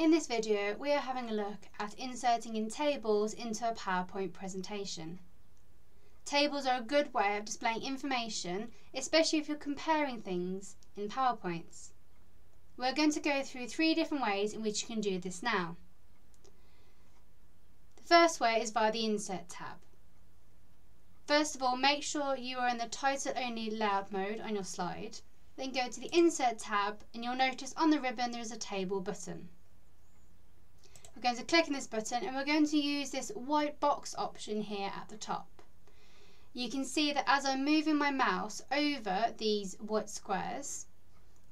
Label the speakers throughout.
Speaker 1: In this video, we are having a look at inserting in tables into a PowerPoint presentation. Tables are a good way of displaying information, especially if you're comparing things in PowerPoints. We're going to go through three different ways in which you can do this now. The first way is via the Insert tab. First of all, make sure you are in the title only layout mode on your slide. Then go to the Insert tab and you'll notice on the ribbon there is a Table button. We're going to click on this button and we're going to use this white box option here at the top. You can see that as I'm moving my mouse over these white squares,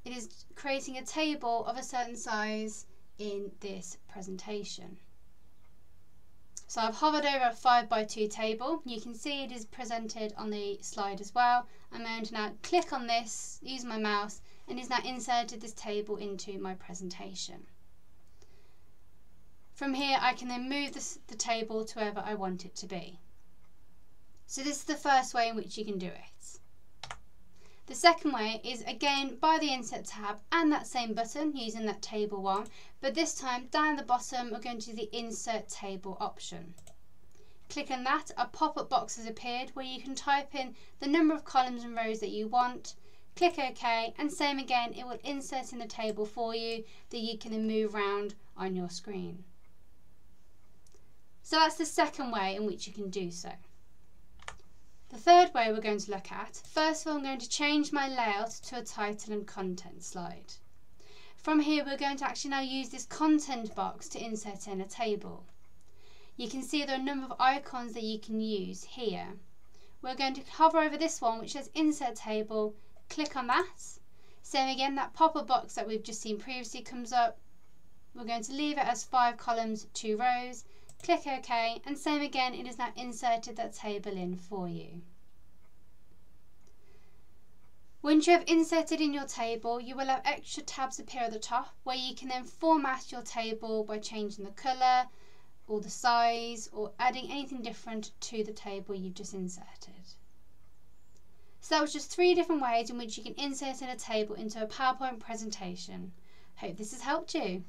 Speaker 1: it is creating a table of a certain size in this presentation. So I've hovered over a 5 by 2 table. You can see it is presented on the slide as well. I'm going to now click on this, use my mouse, and it's now inserted this table into my presentation. From here I can then move this, the table to wherever I want it to be. So this is the first way in which you can do it. The second way is again by the Insert tab and that same button using that table one, but this time down the bottom we're going to the Insert Table option. Click on that, a pop-up box has appeared where you can type in the number of columns and rows that you want, click OK, and same again, it will insert in the table for you that you can then move around on your screen. So that's the second way in which you can do so. The third way we're going to look at, first of all I'm going to change my layout to a title and content slide. From here we're going to actually now use this content box to insert in a table. You can see there are a number of icons that you can use here. We're going to hover over this one which says insert table, click on that. Same again, that pop-up box that we've just seen previously comes up. We're going to leave it as five columns, two rows, Click OK and same again, it has now inserted that table in for you. Once you have inserted in your table, you will have extra tabs appear at the top where you can then format your table by changing the colour or the size or adding anything different to the table you've just inserted. So that was just three different ways in which you can insert in a table into a PowerPoint presentation. Hope this has helped you.